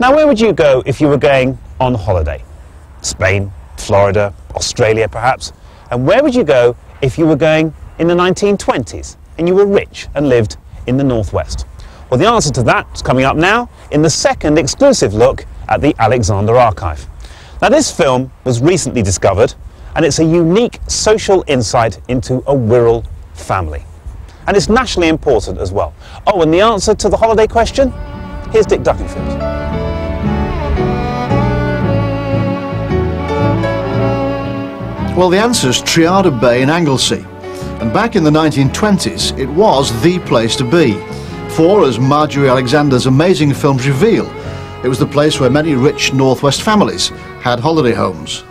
Now, where would you go if you were going on holiday? Spain, Florida, Australia perhaps? And where would you go if you were going in the 1920s and you were rich and lived in the Northwest? Well, the answer to that is coming up now in the second exclusive look at the Alexander Archive. Now, this film was recently discovered and it's a unique social insight into a Wirral family. And it's nationally important as well. Oh, and the answer to the holiday question? Here's Dick Duckenfield. Well, the answer is Trearddur Bay in Anglesey. And back in the 1920s, it was the place to be. For, as Marjorie Alexander's amazing films reveal, it was the place where many rich Northwest families had holiday homes.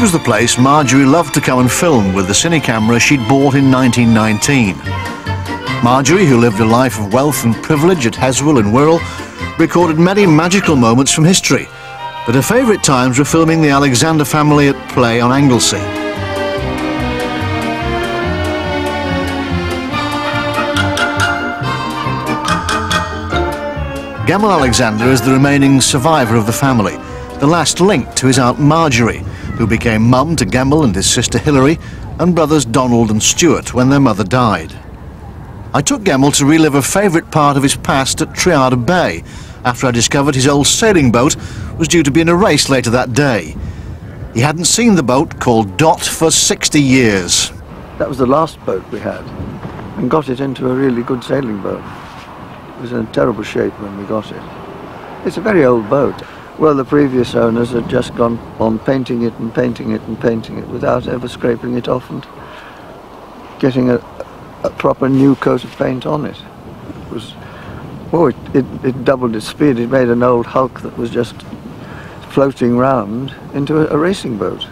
This was the place Marjorie loved to come and film with the cine camera she'd bought in 1919. Marjorie, who lived a life of wealth and privilege at Heswall and Wirral, recorded many magical moments from history, but her favourite times were filming the Alexander family at play on Anglesey. Gemmill Alexander is the remaining survivor of the family, the last link to his Aunt Marjorie, who became mum to Gemmill and his sister Hilary, and brothers Donald and Stuart when their mother died. I took Gemmill to relive a favourite part of his past at Trearddur Bay, after I discovered his old sailing boat was due to be in a race later that day. He hadn't seen the boat called Dot for 60 years. That was the last boat we had, and got it into a really good sailing boat. It was in terrible shape when we got it. It's a very old boat. Well, the previous owners had just gone on painting it and painting it and painting it without ever scraping it off and getting a, a proper new coat of paint on it. It was, oh, it, it, it doubled its speed. It made an old hulk that was just floating round into a, a racing boat.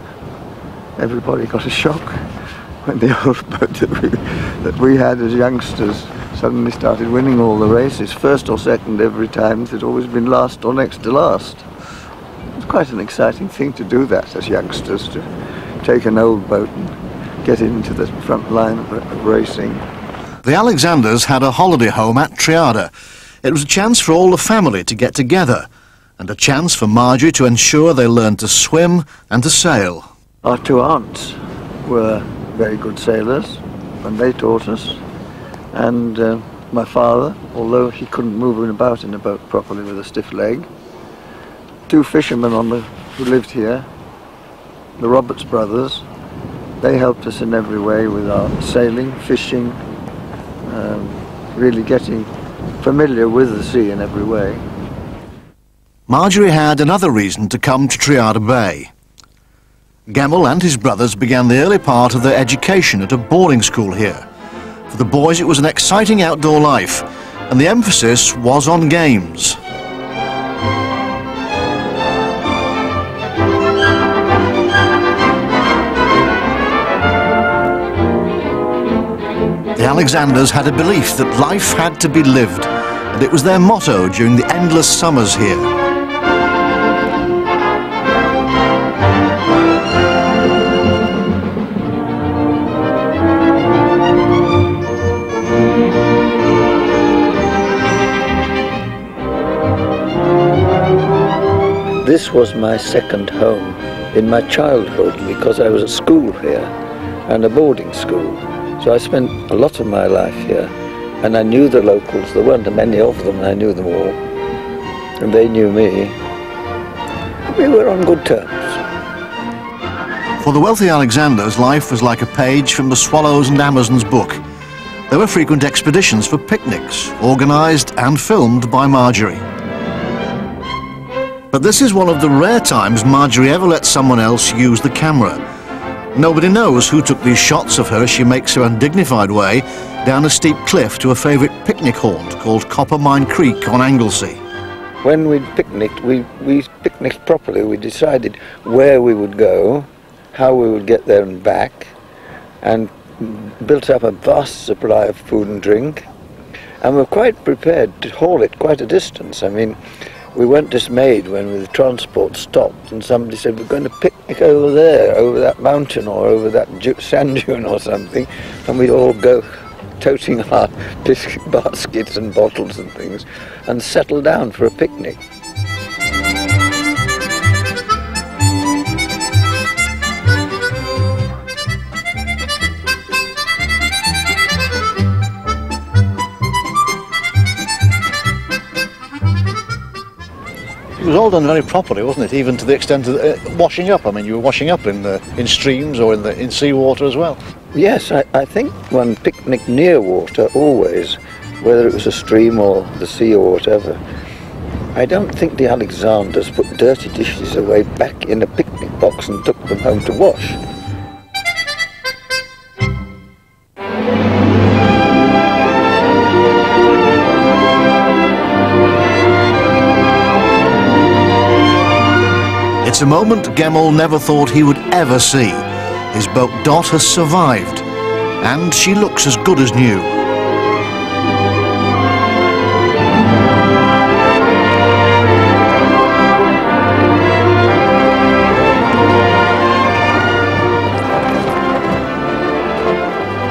Everybody got a shock when the old boat that we, that we had as youngsters suddenly started winning all the races, first or second every time. It had always been last or next to last quite an exciting thing to do that as youngsters, to take an old boat and get into the front line of racing. The Alexanders had a holiday home at Trearddur. It was a chance for all the family to get together, and a chance for Marjorie to ensure they learned to swim and to sail. Our two aunts were very good sailors, and they taught us. And uh, my father, although he couldn't move about in a boat properly with a stiff leg, two fishermen on the, who lived here, the Roberts brothers. They helped us in every way with our sailing, fishing, um, really getting familiar with the sea in every way. Marjorie had another reason to come to Trearddur Bay. Gemmill and his brothers began the early part of their education at a boarding school here. For the boys it was an exciting outdoor life, and the emphasis was on games. Alexanders had a belief that life had to be lived, and it was their motto during the endless summers here. This was my second home in my childhood because I was at school here and a boarding school. So I spent a lot of my life here, and I knew the locals. There weren't many of them, and I knew them all. And they knew me. We were on good terms. For the wealthy Alexanders, life was like a page from the Swallows and Amazons book. There were frequent expeditions for picnics, organised and filmed by Marjorie. But this is one of the rare times Marjorie ever let someone else use the camera. Nobody knows who took these shots of her as she makes her undignified way down a steep cliff to a favourite picnic haunt called Coppermine Creek on Anglesey. When we picnicked, we, we picnicked properly. We decided where we would go, how we would get there and back, and built up a vast supply of food and drink, and were quite prepared to haul it quite a distance. I mean, we weren't dismayed when the transport stopped and somebody said, we're going to picnic over there, over that mountain or over that sand dune or something, and we'd all go toting our biscuit baskets and bottles and things and settle down for a picnic. Was all done very properly, wasn't it? Even to the extent of uh, washing up. I mean, you were washing up in the, in streams or in the in seawater as well. Yes, I, I think one picnic near water always, whether it was a stream or the sea or whatever. I don't think the Alexanders put dirty dishes away back in a picnic box and took them home to wash. It's a moment Gemmell never thought he would ever see. His boat Dot has survived, and she looks as good as new.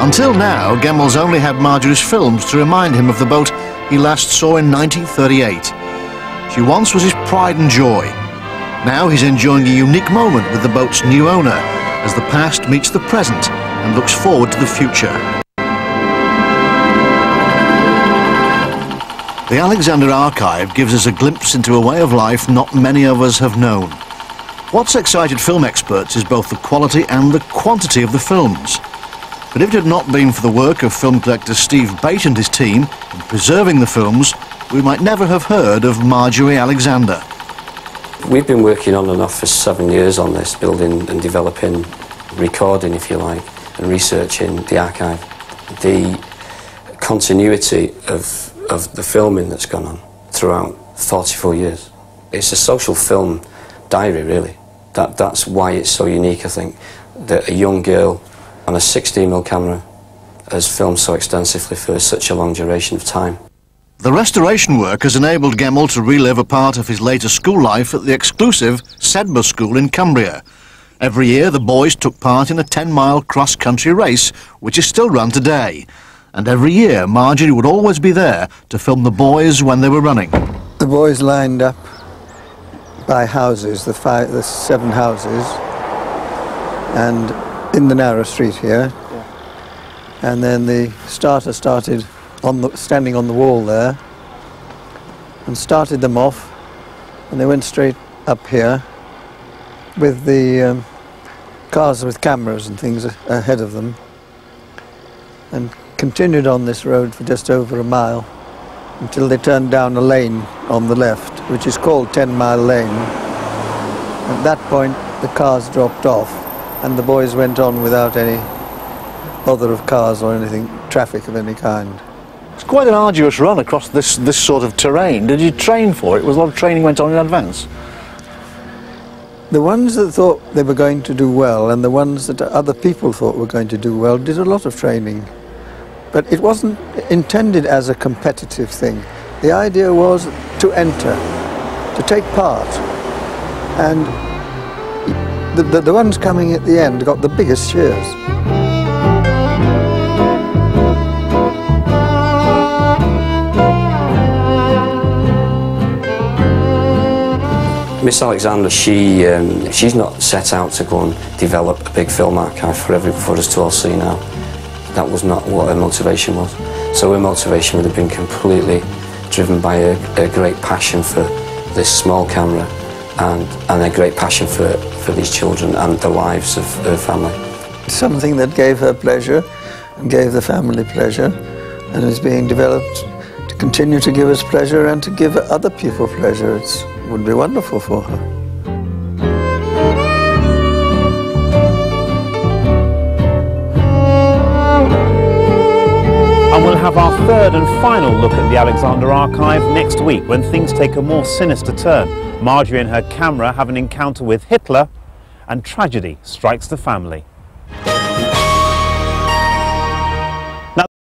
Until now, Gemmell's only had Marjorie's films to remind him of the boat he last saw in 1938. She once was his pride and joy, now he's enjoying a unique moment with the boat's new owner as the past meets the present and looks forward to the future. The Alexander Archive gives us a glimpse into a way of life not many of us have known. What's excited film experts is both the quality and the quantity of the films. But if it had not been for the work of film collector Stef Bate and his team in preserving the films, we might never have heard of Marjorie Alexander. We've been working on and off for seven years on this, building and developing, recording, if you like, and researching the archive. The continuity of, of the filming that's gone on throughout 44 years. It's a social film diary, really. That, that's why it's so unique, I think, that a young girl on a 16mm camera has filmed so extensively for such a long duration of time. The restoration work has enabled Gemmell to relive a part of his later school life at the exclusive Sedbergh School in Cumbria. Every year the boys took part in a 10-mile cross-country race, which is still run today. And every year Marjorie would always be there to film the boys when they were running. The boys lined up by houses, the, five, the seven houses, and in the narrow street here. And then the starter started on the, standing on the wall there and started them off and they went straight up here with the um, cars with cameras and things ahead of them and continued on this road for just over a mile until they turned down a lane on the left which is called 10 Mile Lane. At that point the cars dropped off and the boys went on without any bother of cars or anything, traffic of any kind. It's quite an arduous run across this, this sort of terrain. Did you train for it? Was a lot of training went on in advance? The ones that thought they were going to do well and the ones that other people thought were going to do well did a lot of training. But it wasn't intended as a competitive thing. The idea was to enter, to take part. And the, the, the ones coming at the end got the biggest cheers. Miss Alexander, she um, she's not set out to go and develop a big film archive for every for us to all see now. That was not what her motivation was. So her motivation would have been completely driven by a, a great passion for this small camera and, and a great passion for, for these children and the lives of her family. Something that gave her pleasure and gave the family pleasure and is being developed to continue to give us pleasure and to give other people pleasure. It's would be wonderful for her. And we'll have our third and final look at the Alexander Archive next week when things take a more sinister turn. Marjorie and her camera have an encounter with Hitler and tragedy strikes the family.